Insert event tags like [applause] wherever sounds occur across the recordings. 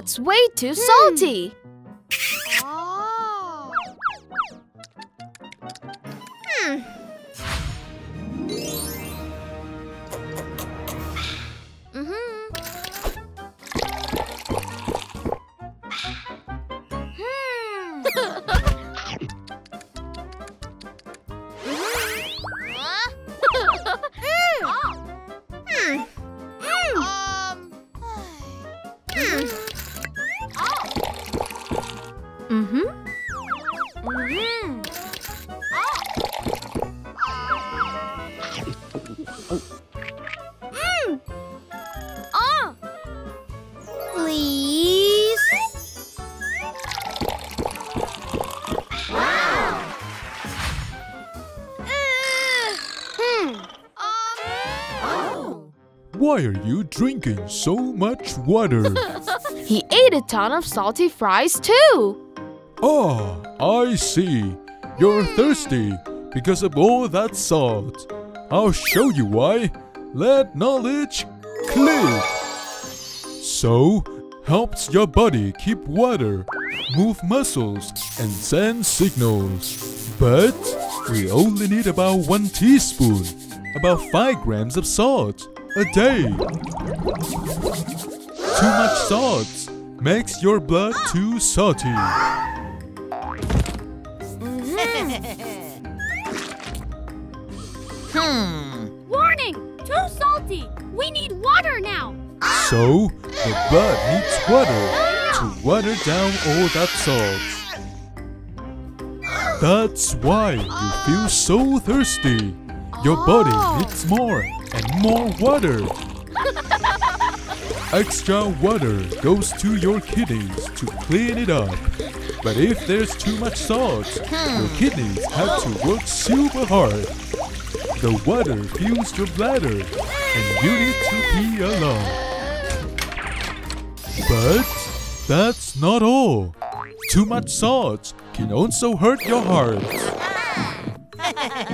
That's way too salty. Oh. Hmm. Why are you drinking so much water? [laughs] He ate a ton of salty fries too. Ah, I see. You're thirsty because of all that salt. I'll show you why. Let knowledge click. So, helps your body keep water, move muscles, and send signals. But we only need about one teaspoon, about 5 grams of salt a day. Too much salt makes your blood too salty. [laughs] Hmm. Warning! Too salty! We need water now! So, the blood needs water to water down all that salt. That's why you feel so thirsty. Your body needs more and more water. [laughs] Extra water goes to your kidneys to clean it up. But if there's too much salt, hmm. your kidneys have to work super hard. The water fuels your bladder, and you need to pee a lot. But that's not all. Too much salt can also hurt your heart. [laughs]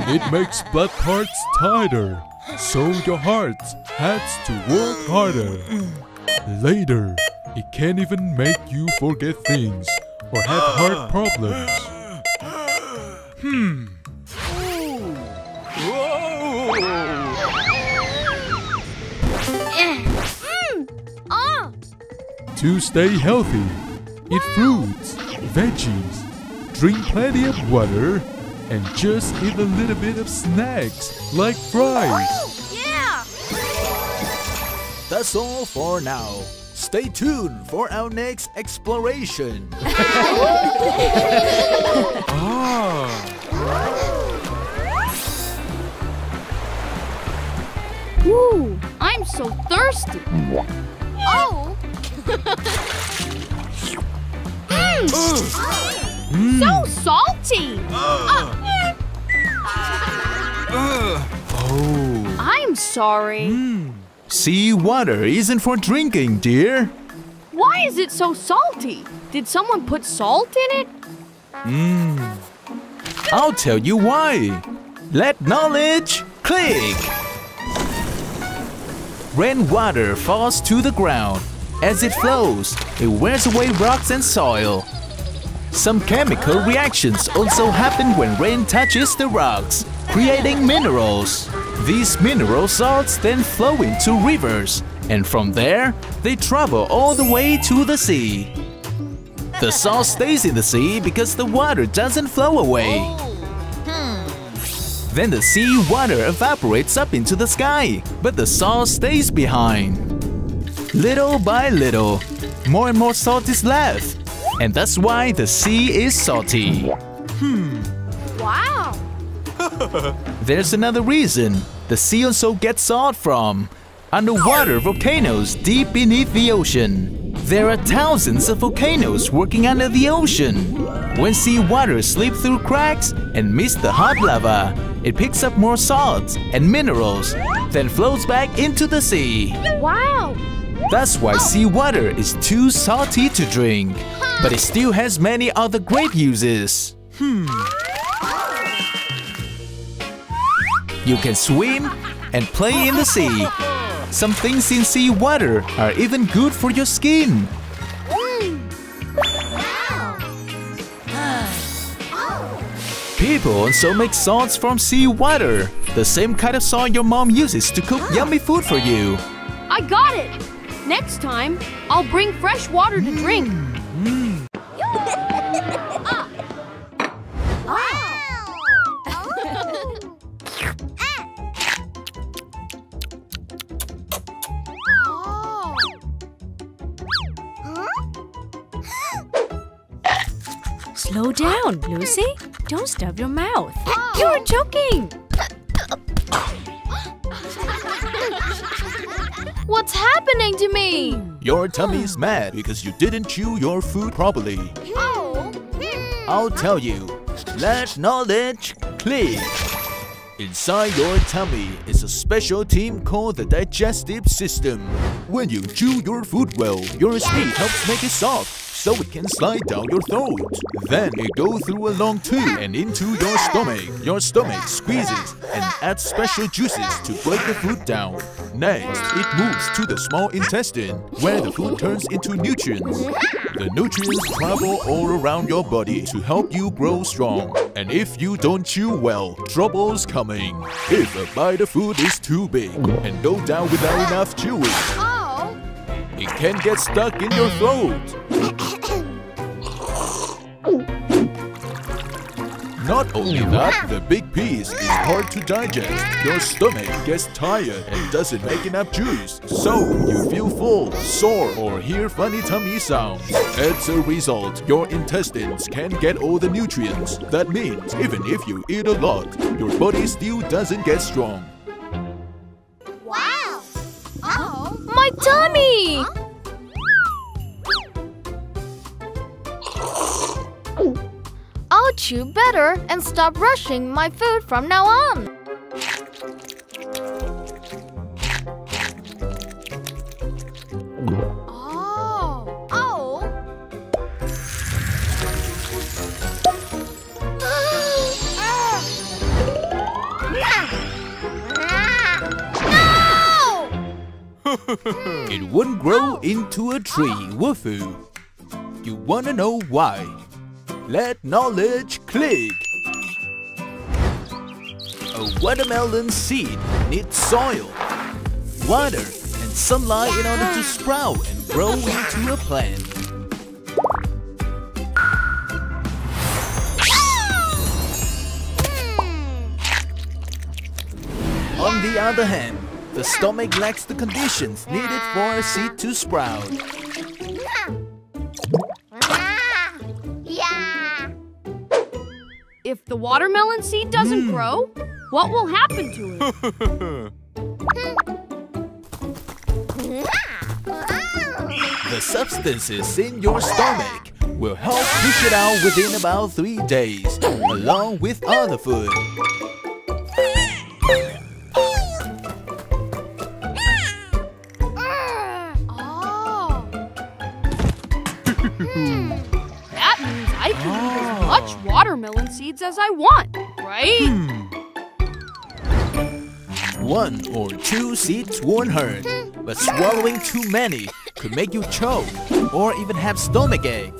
It makes blood parts tighter, so your heart has to work harder. Later, it can't even make you forget things or have heart problems. Hmm. To stay healthy, eat fruits, veggies, drink plenty of water, and just eat a little bit of snacks like fries. Oh, yeah. That's all for now. Stay tuned for our next exploration. [laughs] ah. Ooh, I'm so thirsty. Oh. [laughs] Mm. Mm. Mm. So I'm sorry. Sea water isn't for drinking, dear. Why is it so salty? Did someone put salt in it? Hmm. I'll tell you why. Let knowledge click. Rainwater falls to the ground. As it flows, it wears away rocks and soil. Some chemical reactions also happen when rain touches the rocks, creating minerals. These mineral salts then flow into rivers, and from there, they travel all the way to the sea. The salt stays in the sea because the water doesn't flow away. Then the sea water evaporates up into the sky, but the salt stays behind. Little by little, more and more salt is left. And that's why the sea is salty. Wow. [laughs] There's another reason the sea also gets salt from underwater volcanoes deep beneath the ocean. There are thousands of volcanoes working under the ocean. When seawater slips through cracks and meets the hot lava, it picks up more salts and minerals, then flows back into the sea. Wow. That's why oh. seawater is too salty to drink. But it still has many other great uses. Hmm. You can swim and play in the sea. Some things in sea water are even good for your skin. People also make salts from sea water, the same kind of salt your mom uses to cook yummy food for you. I got it! Next time, I'll bring fresh water to drink. Slow down, Lucy. Don't stuff your mouth. You're choking. What's happening to me? Your tummy's mad because you didn't chew your food properly. Oh. I'll tell you. Let knowledge click. Inside your tummy is a special team called the digestive system. When you chew your food well, your spit helps make it soft so it can slide down your throat. Then it goes through a long tube and into your stomach. Your stomach squeezes and adds special juices to break the food down. Next, it moves to the small intestine, where the food turns into nutrients. The nutrients travel all around your body to help you grow strong. And if you don't chew well, trouble's coming. If a bite of food is too big and go down without enough chewing, it can get stuck in your throat. Not only that, the big piece is hard to digest. Your stomach gets tired and doesn't make enough juice. So you feel full, sore, or hear funny tummy sounds. As a result, your intestines can't get all the nutrients. That means even if you eat a lot, your body still doesn't get strong. Wow. Oh. My tummy. Chew better and stop rushing my food from now on. Oh. Oh. No! [laughs] It wouldn't grow oh. into a tree, Wolfoo. You wanna know why? Let knowledge click. A watermelon seed needs soil, water, and sunlight in order to sprout and grow into a plant. On the other hand, the stomach lacks the conditions needed for a seed to sprout. The watermelon seed doesn't hmm. grow, what will happen to it? [laughs] The substances in your stomach will help push it out within about three days, along with other food. Much watermelon seeds as I want, right? Hmm. One or two seeds won't hurt, but swallowing too many could make you choke or even have stomachache.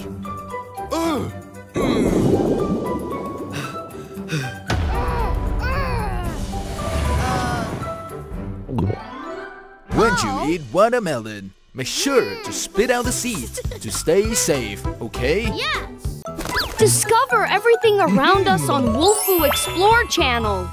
When you eat watermelon, make sure to spit out the seeds to stay safe, okay? Yes. Discover everything around us on Wolfoo Explore channel.